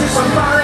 She's on fire.